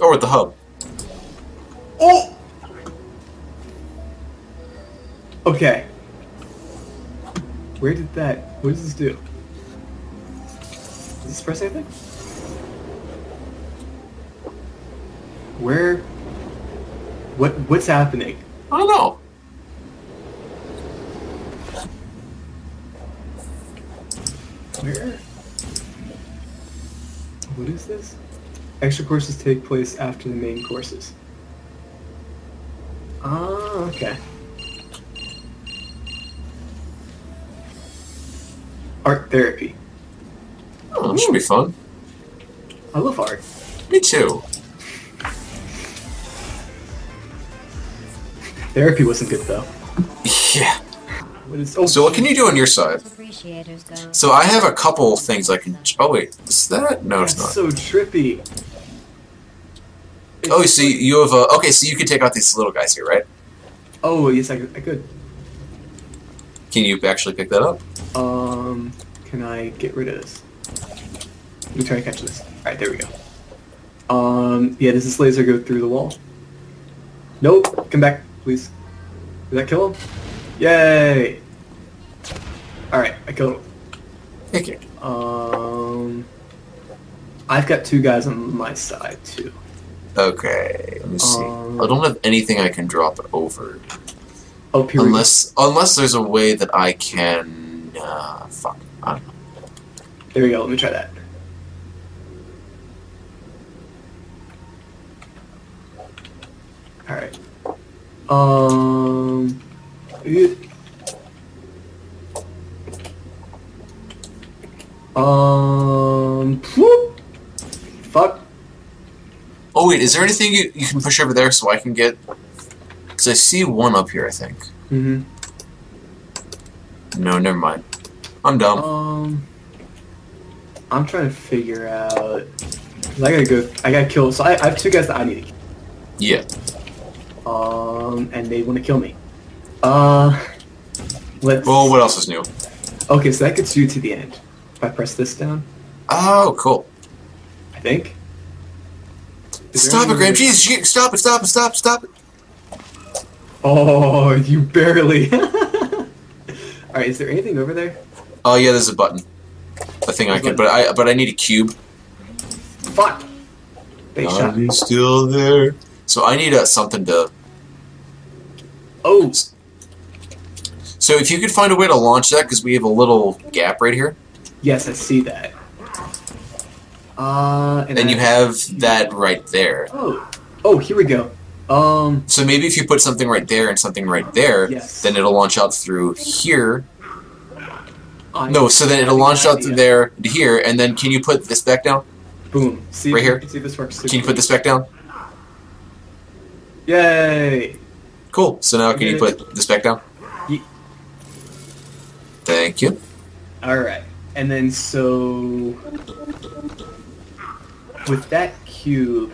Oh, we're at the hub. Oh! Okay. Where did that... What does this do? Does this press anything? Where... What What's happening? I don't know. Where? What is this? Extra courses take place after the main courses. Ah, okay. Art therapy. Oh, that should be fun. I love art. Me too. Therapy wasn't good though. Yeah. What is? Oh, So what can you do on your side? So I have a couple things I can. Oh wait, is that? No, it's not. so trippy. Oh, so you- you have a. Okay, so you can take out these little guys here, right? Oh yes, I, could- I could. Can you actually pick that up? Um, can I get rid of this? Let me try to catch this. Alright, there we go. Um, yeah, does this laser go through the wall? Nope. Come back, please. Did that kill him? Yay! Alright, I killed him. Thank you. Um, I've got two guys on my side, too. Okay, let me see. Um, I don't have anything I can drop over, Oh, go. unless unless there's a way that I can. Uh, fuck. I don't know. There we go, let me try that. Alright. Um. it- Um. whoop. Fuck. Oh wait, is there anything you, you can push over there so I can get? Because I see one up here. I think. Mm-hmm. No, never mind. I'm dumb. Um. I'm trying to figure out... I gotta go. I gotta kill. So I, I have two guys that I need to Yeah. Um. And they want to kill me. Uh. Let's. Well, what else is new? Okay, so that gets you to the end. If I press this down, Oh, cool. I think. Is there Stop it, any- Graham. Jesus, you- stop it! Stop it! Stop! it, Stop it! Oh, you barely. Alright, is there anything over there? Oh yeah, there's a button. A thing I There's can, but I but I need a cube. Fuck! They shot Are me. you still there? So I need uh, something to. Oh, So if you could find a way to launch that, because we have a little gap right here, yes, I see that. Uh, and you have that right there. Oh, oh, here we go. Um, So maybe if you put something right there and something right there, Yes. then it'll launch out through here. I, No, so then it'll launch out through there to here, and then can you put this back down? Boom. See Right here? See this works. Can you put this back down? Yay! Cool. So now can you put this back down? Ye- Thank you. All right, and then so with that cube.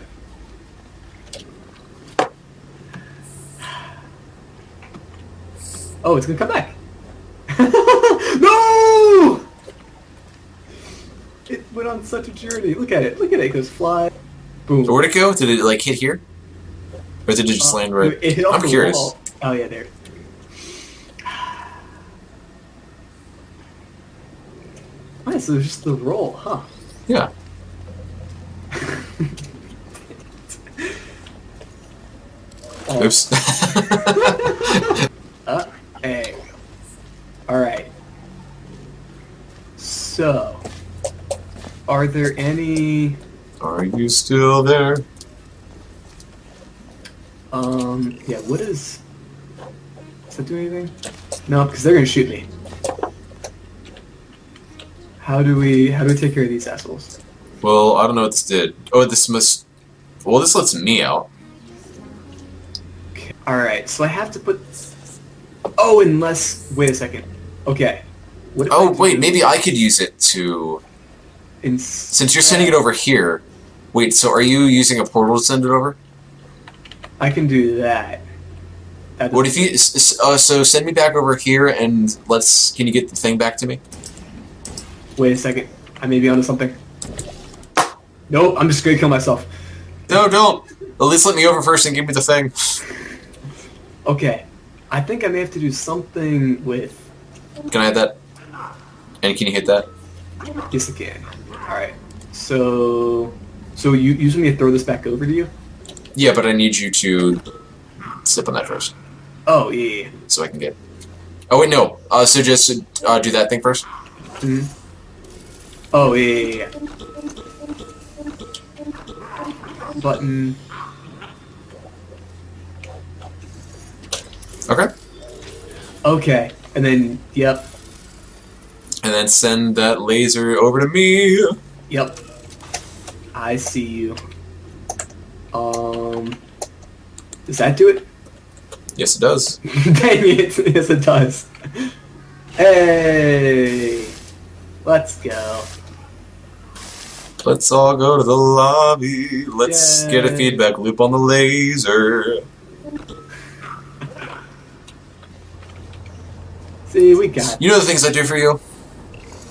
Oh, it's gonna come back. no! It went on such a journey. Look at it. Look at it. It goes fly. Boom. So where'd it go? Did it like hit here, or did it just Uh, land right? It hit I'm curious. wall. Oh yeah, there. Nice. So it was just the roll, huh? Yeah. Oops. Uh, hey. Alright. So, are there any, Are you still there? um, yeah, what is, does that do anything? No, because they're gonna shoot me. How do we, how do we take care of these assholes? Well, I don't know what this did. Oh, this must. Well, this lets me out. Alright, so I have to put, oh, unless, wait a second. Okay. Oh, wait, maybe I could use it to. ins- Since you're sending it over here. Wait, so are you using a portal to send it over? I can do that. That What if you? Uh, so send me back over here and let's. Can you get the thing back to me? Wait a second. I may be onto something. Nope, I'm just gonna kill myself. No, don't. At least let me over first and give me the thing. Okay. I think I may have to do something with. Can I have that? And can you hit that? Yes, I can. Alright. So. So you usually me to throw this back over to you? Yeah, but I need you to sip on that first, Oh, yeah. so I can get. Oh wait, no. Uh, so just uh, do that thing first. Mhm. Oh, yeah, yeah, yeah. Button. Okay. Okay. And then, yep. And then send that laser over to me. Yep. I see you. Um. Does that do it? Yes, it does. Dang it! Yes, it does. Hey! Let's go. Let's all go to the lobby. Let's get a feedback loop on the laser. See, we got You know the things I do for you?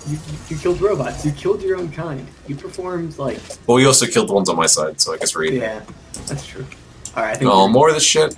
you. You killed robots. You killed your own kind. You performed like Well, we also killed the ones on my side, so I guess we're even. yeah. That's true. All right. I think Oh, more of this shit.